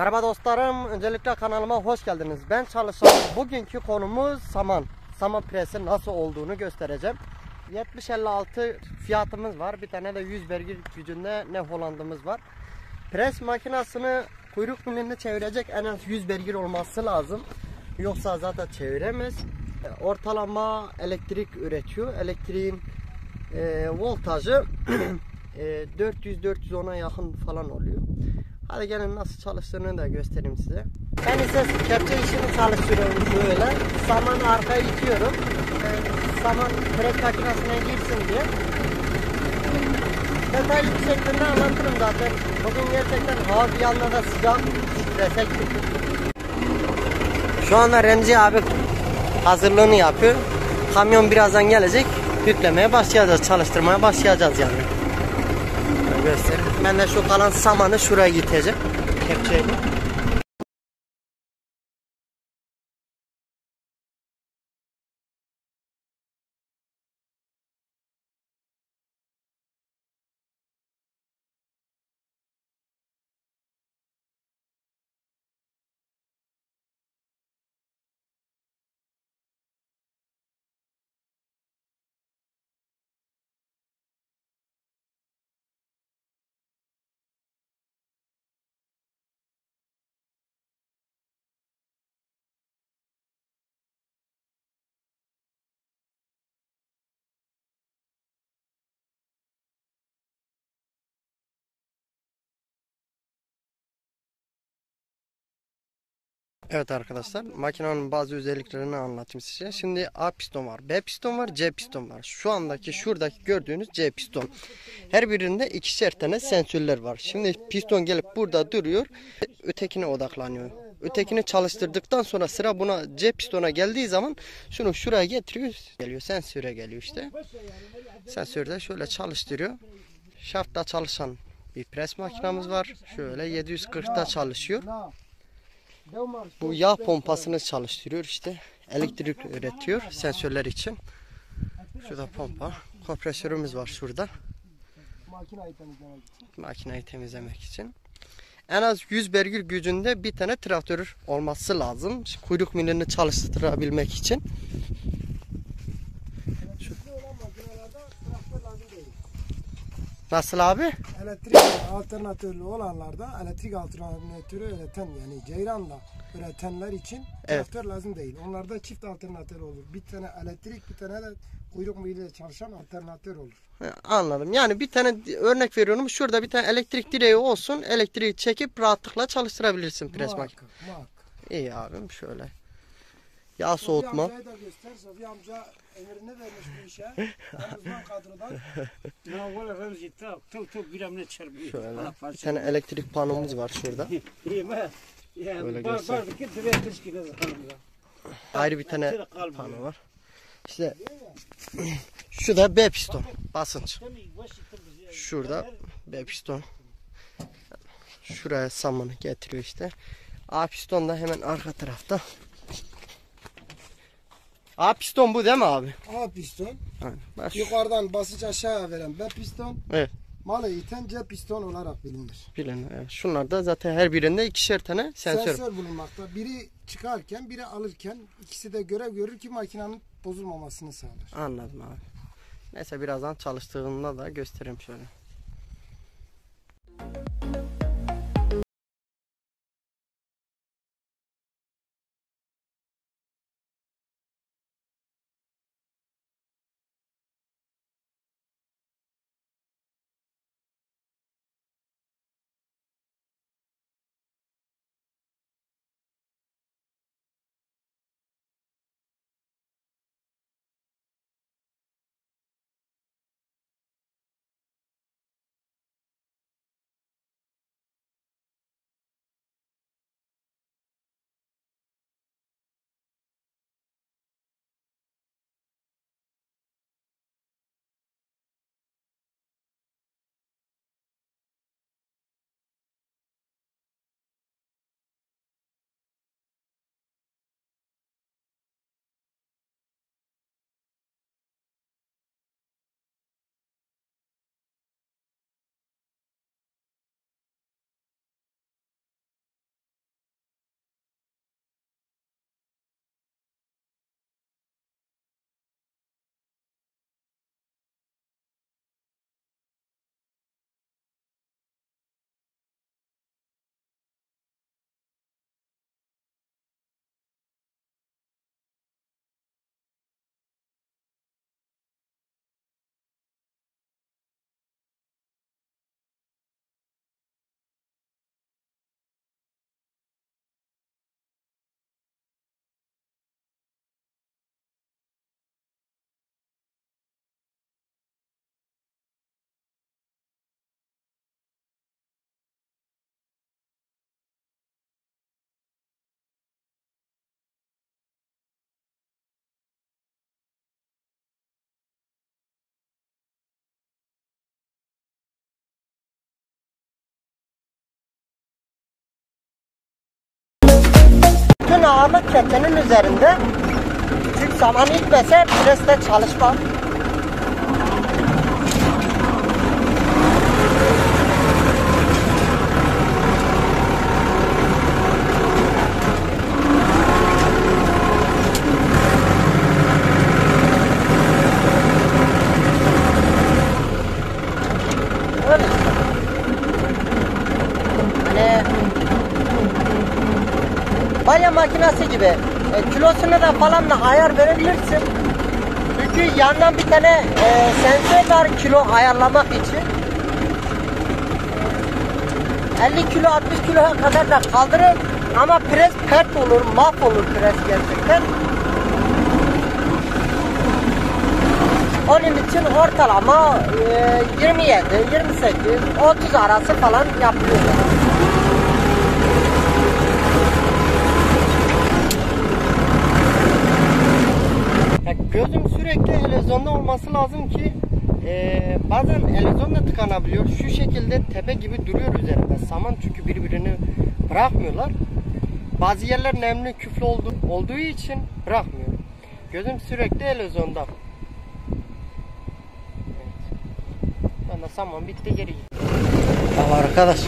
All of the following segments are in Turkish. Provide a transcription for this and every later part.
Merhaba dostlarım. Öncelikle kanalıma hoş geldiniz. Ben çalışan bugünkü konumuz saman. Saman presi nasıl olduğunu göstereceğim. 70-56 fiyatımız var. Bir tane de 100 beygir gücünde ne Hollanda'mız var. Pres makinesini kuyruk milini çevirecek en az 100 beygir olması lazım. Yoksa zaten çeviremez. Ortalama elektrik üretiyor. Elektriğin e, voltajı e, 400-410'a yakın falan oluyor. Hadi gelin nasıl çalıştığını da göstereyim size. Ben ise kepçe işini çalıştırıyorum böyle. Samanı arkaya itiyorum. Ee, saman pres makinesine girsin diye. Detaylı bir şekilde anlatırım zaten. Bugün gerçekten hava bir yandan da sıcak. Strese girdim. Şu anda Remzi abi hazırlığını yapıyor. Kamyon birazdan gelecek. Yüklemeye başlayacağız, çalıştırmaya başlayacağız yani. Göstereyim. Ben de şu kalan samanı şuraya gideceğim. Kepçeyle. Evet arkadaşlar makinenin bazı özelliklerini anlatayım size. Şimdi A piston var, B piston var, C piston var. Şu andaki şuradaki gördüğünüz C piston. Her birinde ikişer tane sensörler var. Şimdi piston gelip burada duruyor, ötekine odaklanıyor. Ötekini çalıştırdıktan sonra sıra buna C pistona geldiği zaman şunu şuraya getiriyor, geliyor sensöre geliyor işte. Sensörde şöyle çalıştırıyor. Şaftta çalışan bir pres makinamız var. Şöyle 740'ta çalışıyor. Bu yağ pompasını çalıştırıyor işte. Elektrik üretiyor sensörler için. Şurada pompa. Kompresörümüz var şurada. Makineyi temizlemek için. En az 100 beygir gücünde bir tane traktör olması lazım. Kuyruk milini çalıştırabilmek için. Elektrikli olan makinelerde traktör lazım değil. Nasıl abi? Elektrik alternatörlü olanlarda elektrik alternatörü üreten yani ceyranla üretenler için Evet. traktör lazım değil. Onlarda çift alternatör olur. Bir tane elektrik bir tane de kuyruk miliyle çalışan alternatör olur. Anladım. Yani bir tane örnek veriyorum. Şurada bir tane elektrik direği olsun. Elektriği çekip rahatlıkla çalıştırabilirsin pres makine. Muhakkak, muhakkak. İyi abim şöyle. Yağ soğutma. Sofi amcayı da göster. Sofi amca emrini vermiş bu işe. Ben uzman kadrodan. Ya valla tak tak tak bir amne çarpıyor. Şöyle. Bir tane elektrik panomuz var şurada. İyi mi? Bar göster. bar ki. Ayrı bir tane pano var. İşte şu da B piston basınç. Şurada B piston. Şuraya samanı getiriyor işte. A piston da hemen arka tarafta. A piston bu değil mi abi? A piston. Aynen. Bak Yukarıdan basınç aşağı veren B piston. Evet. Malı iten C piston olarak bilinir. Bilin. evet. Şunlar da zaten her birinde ikişer tane sensör. Sensör bulunmakta. Biri çıkarken biri alırken ikisi de görev görür ki makinenin bozulmamasını sağlar. Anladım abi. Neyse birazdan çalıştığında da göstereyim şöyle. Ağırlık ketinin üzerinde. Çünkü saman itmese presle çalışmaz. Öyle işte. Hani balya makinesi gibi e, kilosunu da falan da ayar verebilirsin. Çünkü yandan bir tane e, sensör var kilo ayarlamak için. 50 kilo 60 kiloya kadar da kaldırır ama pres pert olur, maf olur pres gerçekten. Onun için ortalama e, 27, 28, 30 arası falan yapıyorlar. Ya gözüm sürekli elezyonda olması lazım ki e, bazen elezyon da tıkanabiliyor. Şu şekilde tepe gibi duruyor üzerinde. Saman çünkü birbirini bırakmıyorlar. Bazı yerler nemli küflü oldu, olduğu için bırakmıyor. Gözüm sürekli elezyonda. Evet. Ben de saman bitti geri gitti. Ya arkadaş.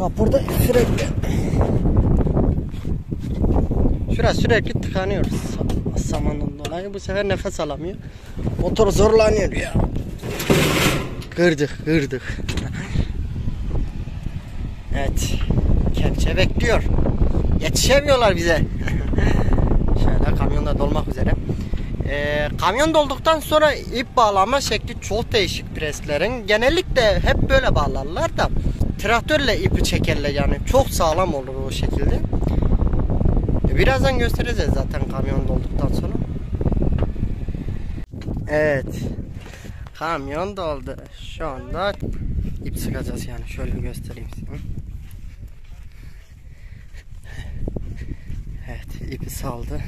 Ya burada sürekli Şurası sürekli tıkanıyor sa- samanın dolayı. Bu sefer nefes alamıyor. Motor zorlanıyor ya. Kırdık, kırdık. evet. Kepçe bekliyor. Yetişemiyorlar bize. Şöyle kamyon da dolmak üzere. Ee, kamyon dolduktan sonra ip bağlama şekli çok değişik preslerin. Genellikle hep böyle bağlarlar da traktörle ipi çekerler yani. Çok sağlam olur o şekilde. Birazdan göstereceğiz zaten kamyon dolduktan sonra. Evet. Kamyon doldu. Şu anda ip sıkacağız yani. Şöyle göstereyim size. Evet, ipi saldı.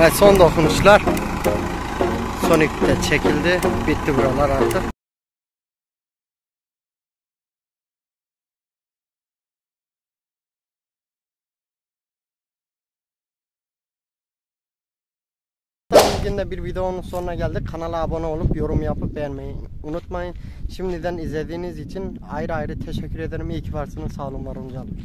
Evet son dokunuşlar. Son ip de çekildi. Bitti buralar artık. Bugün de bir videonun sonuna geldik. Kanala abone olup yorum yapıp beğenmeyi unutmayın. Şimdiden izlediğiniz için ayrı ayrı teşekkür ederim. İyi ki varsınız. Sağ olun var olun canım.